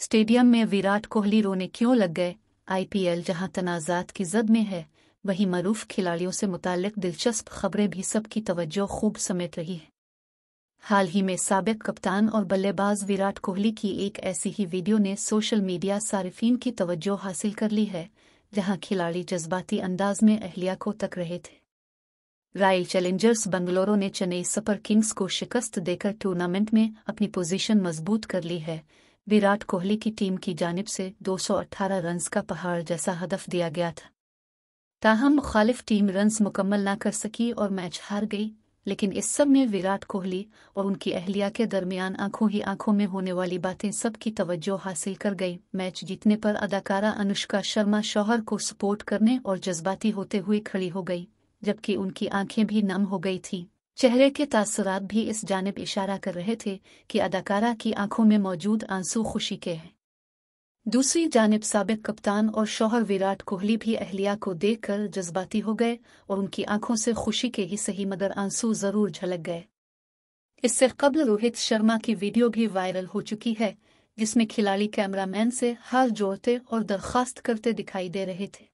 Stadium में विराट कोहली रोने क्यों लग गए? आईपीएल जहाँ तनाजात की जद में है, वहीं मरूफ खिलाड़ियों से मुतालिक दिलचस्प खबरें भी सबकी तवज्जो खूब समेट रही है। हाल ही में सबक कप्तान और बल्लेबाज विराट कोहली की एक ऐसी ही वीडियो ने सोशल मीडिया सारिफीन की तवज्जो हासिल कर ली है, जहाँ खिलाड़ी जज्बाती अंदाज में अहलिया को तक रहे थे। रॉयल चैलेंजर्स बंगलोरों ने चेन्नई सुपर किंग्स को शिकस्त देकर टूर्नामेंट में अपनी पोजीशन मज़बूत कर ली है विराट कोहली की टीम की जानब से 218 रन्स का पहाड़ जैसा हदफ दिया गया था। ताहम मुखालिफ टीम रन्स मुकम्मल न कर सकी और मैच हार गई, लेकिन इस सब में विराट कोहली और उनकी अहलिया के दरमियान आँखों ही आँखों में होने वाली बातें सबकी तवज्जो हासिल कर गई। मैच जीतने पर अदाकारा अनुष्का शर्मा शौहर को सपोर्ट करने और जज्बाती होते हुए खड़ी हो गई, जबकि उनकी आँखें भी नम हो गई थीं। चेहरे के तासरात भी इस जानब इशारा कर रहे थे कि अदाकारा की आँखों में मौजूद आँसू खुशी के हैं। दूसरी जानब सबक कप्तान और शौहर विराट कोहली भी अहलिया को देखकर जज्बाती हो गए और उनकी आँखों से खुशी के ही सही मगर आँसू ज़रूर झलक गए। इससे कबल रोहित शर्मा की वीडियो भी वायरल हो चुकी है, जिसमें खिलाड़ी कैमरामैन से हाथ जोड़ते और दरखास्त करते दिखाई दे रहे थे।